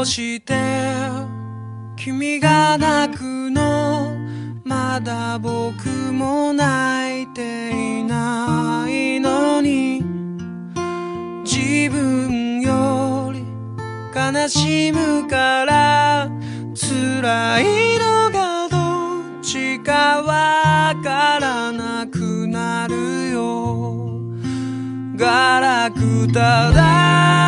どうして君が泣くのまだ僕も泣いていないのに。自分より悲しむから辛いのがどっちかわからなくなるよ。ガラクタだ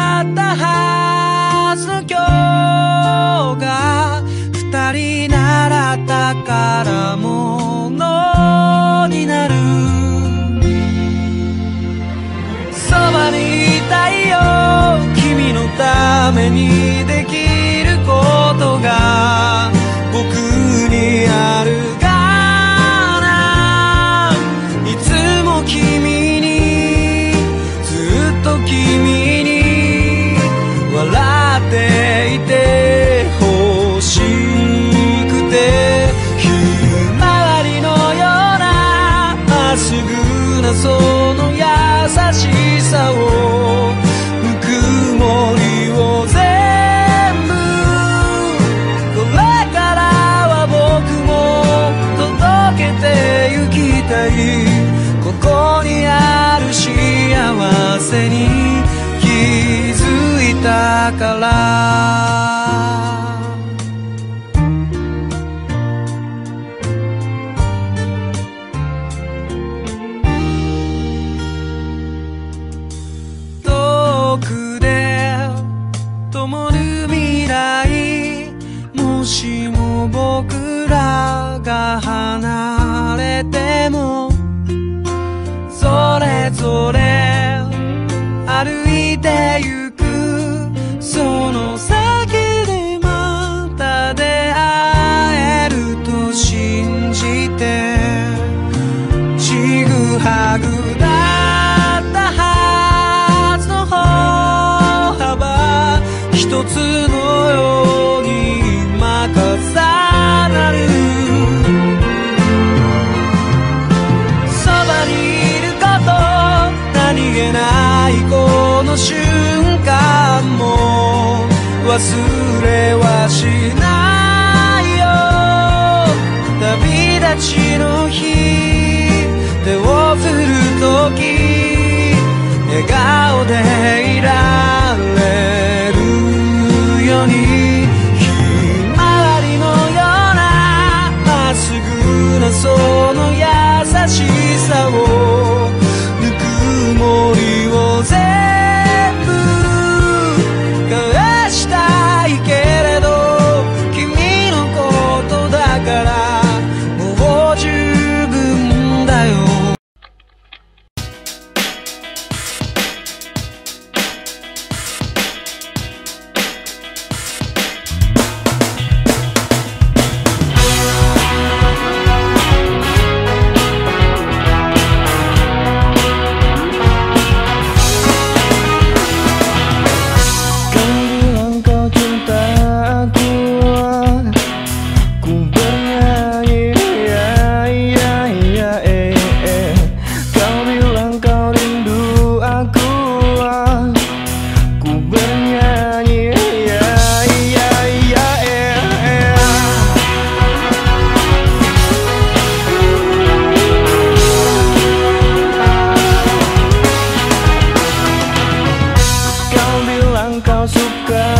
が二人なら宝物になる。そばにいたいよ君のためにできる。なその優しさをぬくもりを全部これからは僕も届けてゆきたいここにある幸せに気づいたからつのように任さなるそばにいること何気ないこの瞬間も忘れはしない kau suka.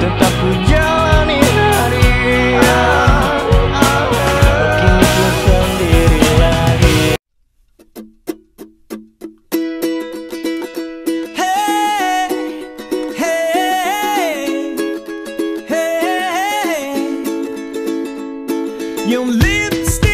Tetap jalani hari. Kini ku sendiri lagi. Hey, hey, hey, Your lipstick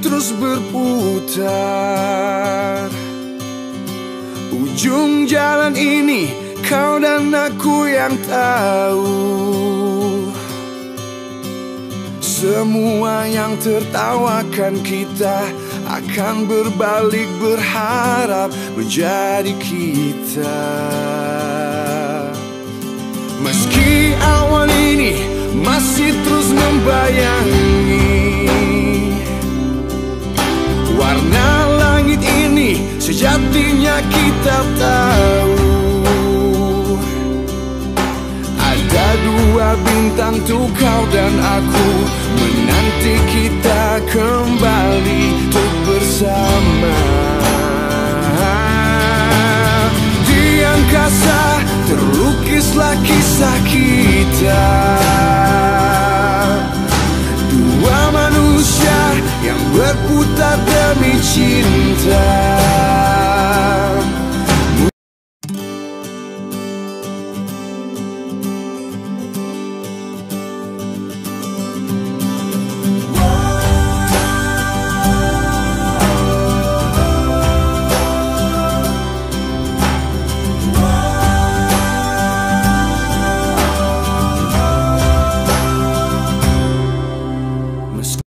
terus berputar. Ujung jalan ini kau dan aku yang tahu. Semua yang tertawakan kita akan berbalik berharap menjadi kita. Meski awal ini terlukislah kisah kita. Dua manusia yang berputar demi cinta